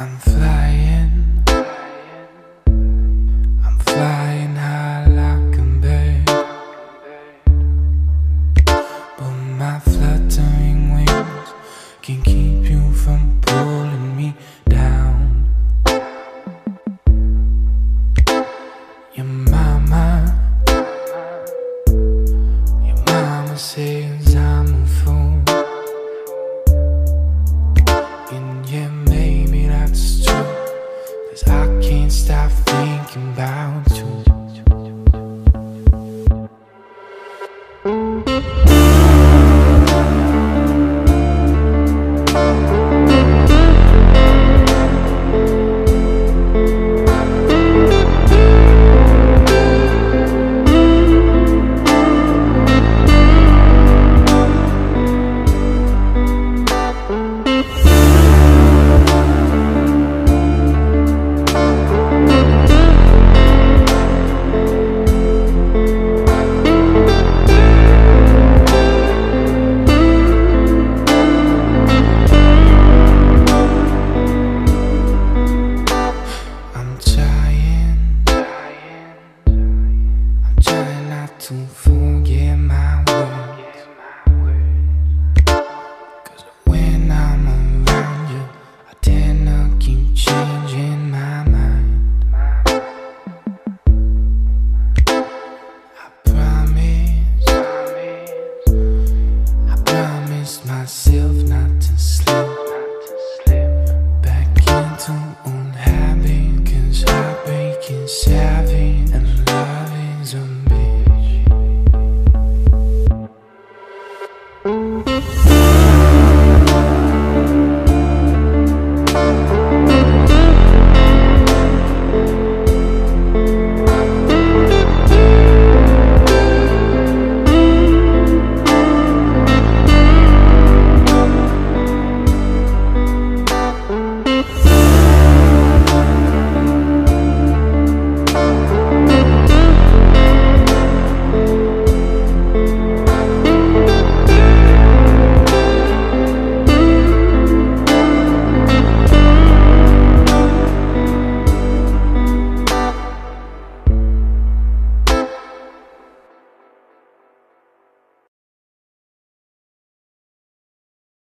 I'm flying. Can't stop thinking about you. forget my words. Cause when I'm around you, I tend to keep changing my mind. I promise, I promised myself not to slip back into old habit. Cause heartbreak is.